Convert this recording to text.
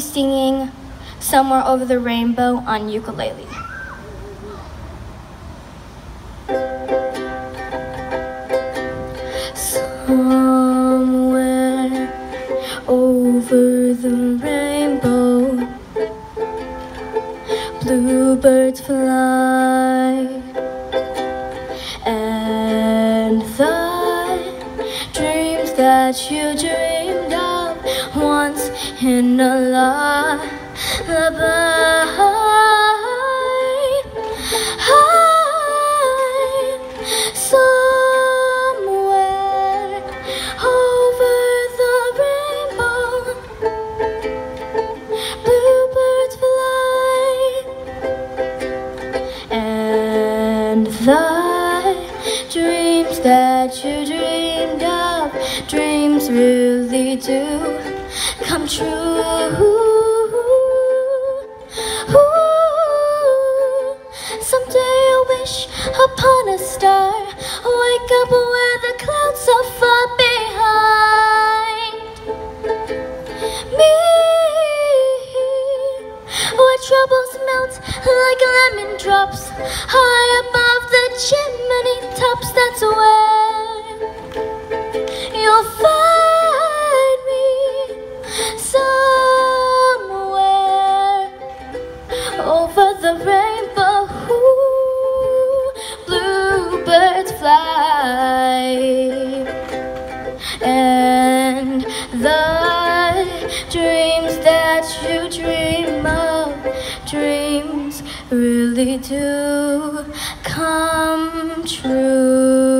singing Somewhere Over the Rainbow on ukulele. Somewhere over the rainbow, bluebirds fly, and the dreams that you dreamed of once in a lullaby. Somewhere over the rainbow, bluebirds fly, and the dreams that you dreamed of, dreams really do come true. Ooh, someday I'll wish upon a star, wake up where the clouds are far behind me, where troubles melt like lemon drops high the rainbow. Bluebirds fly and the dreams that you dream of, dreams really do come true.